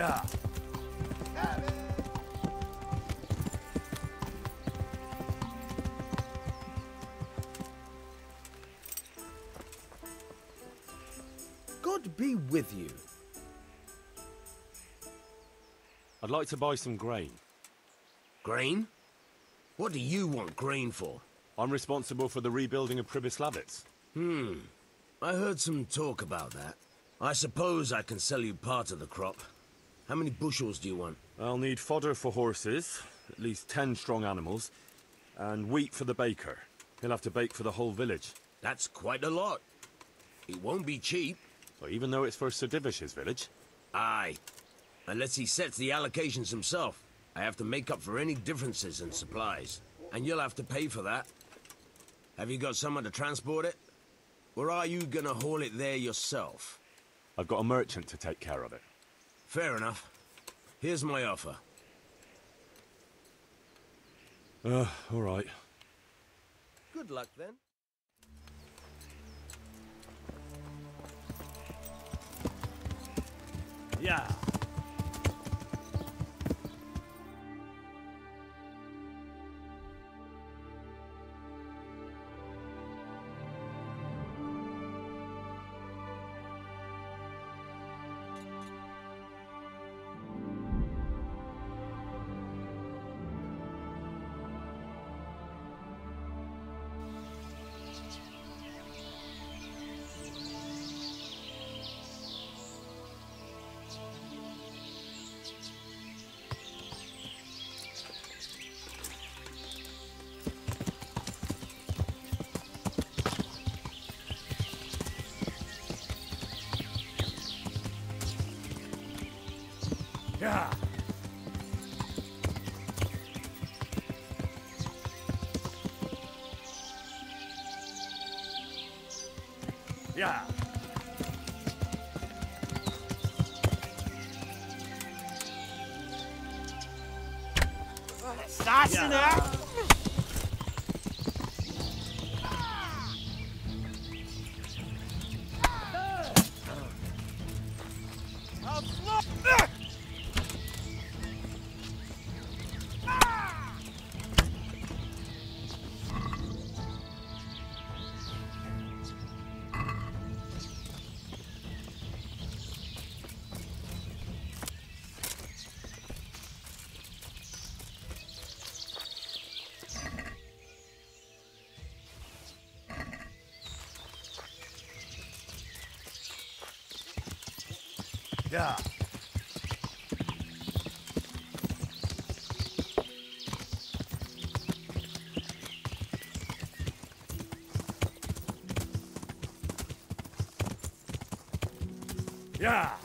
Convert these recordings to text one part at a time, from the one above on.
Yeah. God be with you. I'd like to buy some grain. Grain? What do you want grain for? I'm responsible for the rebuilding of Pribyslavitz. Hmm. I heard some talk about that. I suppose I can sell you part of the crop. How many bushels do you want? I'll need fodder for horses, at least ten strong animals, and wheat for the baker. He'll have to bake for the whole village. That's quite a lot. It won't be cheap. So even though it's for Sir Divish's village? Aye. Unless he sets the allocations himself. I have to make up for any differences in supplies. And you'll have to pay for that. Have you got someone to transport it? Or are you gonna haul it there yourself? I've got a merchant to take care of it. Fair enough. Here's my offer. Uh, all right. Good luck then. Yeah. Yeah. Yeah. Starten Ja. er! Yeah. Yeah.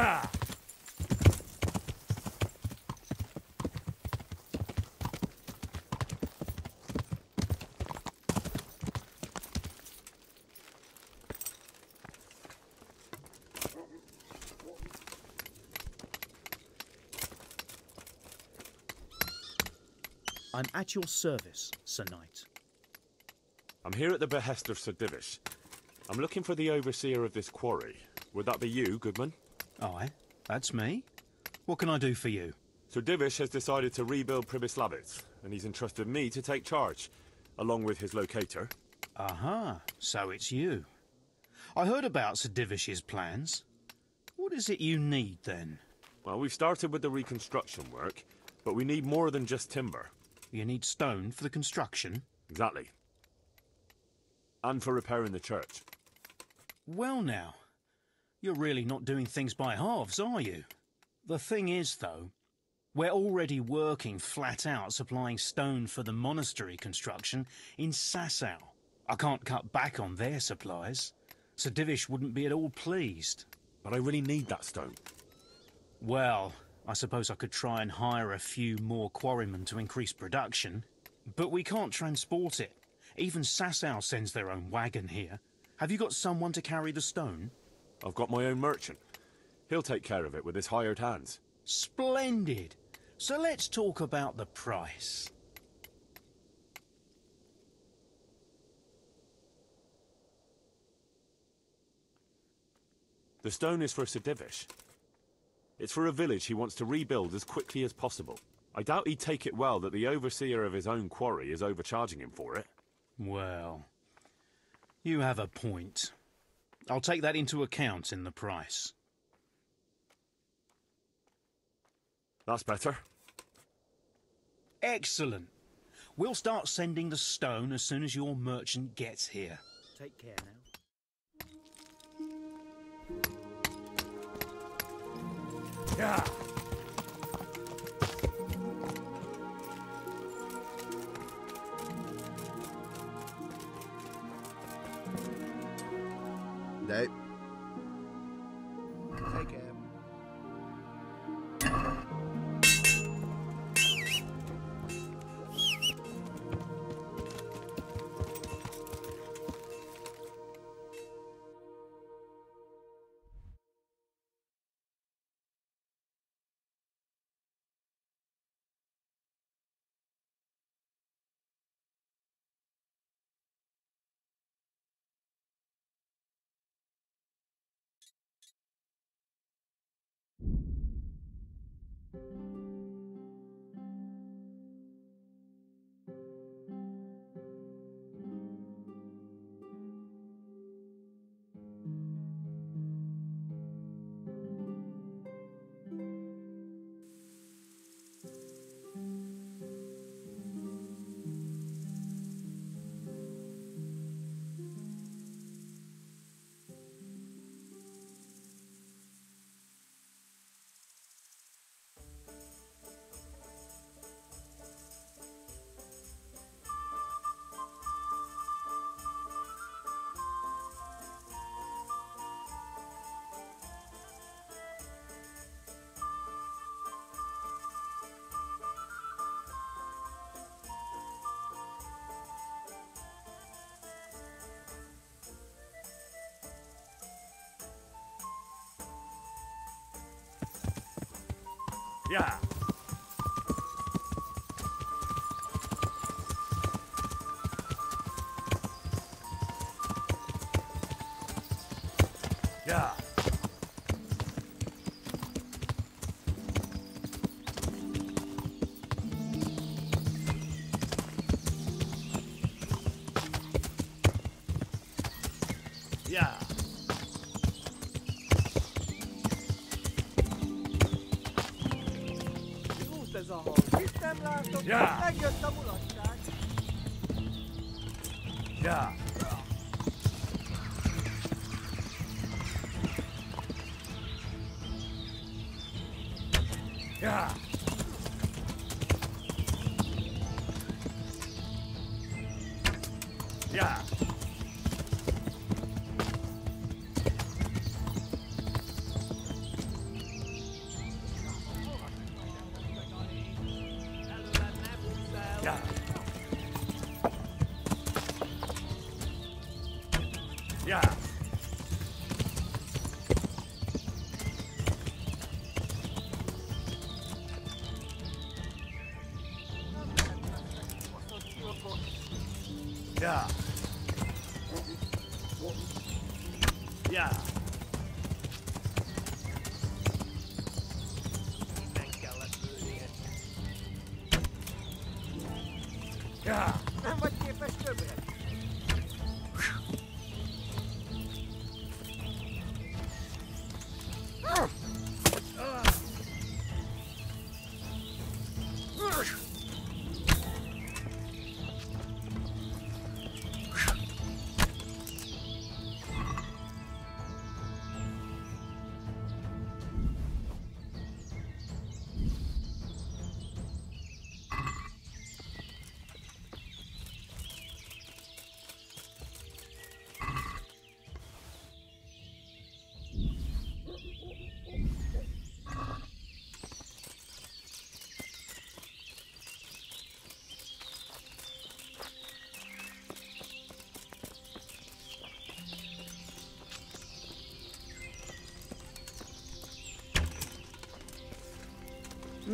Yeah. I'm at your service, Sir Knight. I'm here at the behest of Sir Divish. I'm looking for the overseer of this quarry. Would that be you, Goodman? Aye, that's me. What can I do for you? Sir Divish has decided to rebuild Pribyslavitz, and he's entrusted me to take charge, along with his locator. Aha, so it's you. I heard about Sir Divish's plans. What is it you need, then? Well, we've started with the reconstruction work, but we need more than just timber. You need stone for the construction? Exactly. And for repairing the church. Well, now. You're really not doing things by halves, are you? The thing is, though, we're already working flat out supplying stone for the monastery construction in Sasau. I can't cut back on their supplies. Sir Divish wouldn't be at all pleased. But I really need that stone. Well, I suppose I could try and hire a few more quarrymen to increase production. But we can't transport it. Even Sasau sends their own wagon here. Have you got someone to carry the stone? I've got my own merchant. He'll take care of it with his hired hands. Splendid. So let's talk about the price. The stone is for Sir Divish. It's for a village he wants to rebuild as quickly as possible. I doubt he'd take it well that the overseer of his own quarry is overcharging him for it. Well, you have a point. I'll take that into account in the price. That's better. Excellent. We'll start sending the stone as soon as your merchant gets here. Take care now. Yeah. Nope. Take care. Yeah. Megjött. Yeah. Yeah. Yeah. Yeah. Yeah.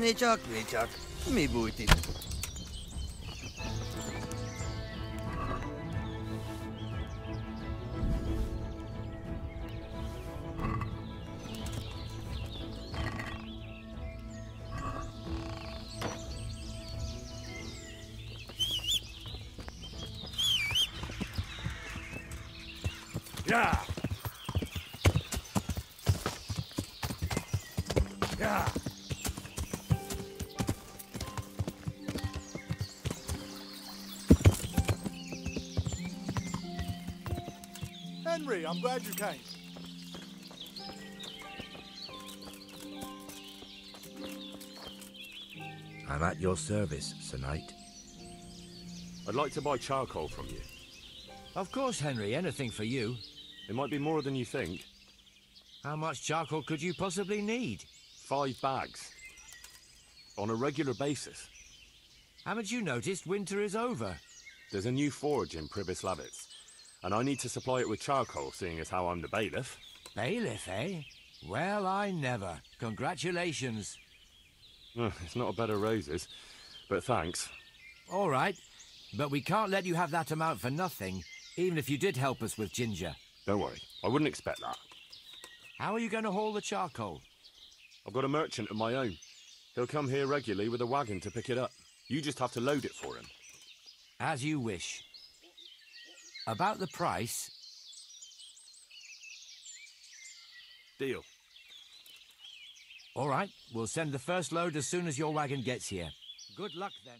Вітьок, вітьок, мій буйти. Yeah. Henry, I'm glad you came. I'm at your service, Sir Knight. I'd like to buy charcoal from you. Of course, Henry, anything for you. It might be more than you think. How much charcoal could you possibly need? Five bags. On a regular basis. Haven't you noticed winter is over? There's a new forge in Pribyslavitz, and I need to supply it with charcoal, seeing as how I'm the bailiff. Bailiff, eh? Well, I never. Congratulations. Uh, it's not a bed of roses, but thanks. All right, but we can't let you have that amount for nothing, even if you did help us with ginger. Don't worry, I wouldn't expect that. How are you going to haul the charcoal? I've got a merchant of my own. He'll come here regularly with a wagon to pick it up. You just have to load it for him. As you wish. About the price, Deal. all right, we'll send the first load as soon as your wagon gets here. Good luck then.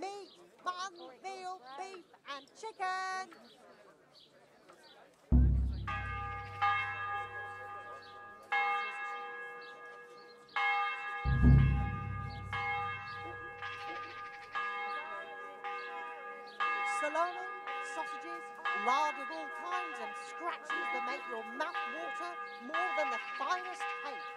Meat, mutton, veal, beef, and chicken. Salami, sausages, lard of all kinds, and scratches that make your mouth water more than the finest cake.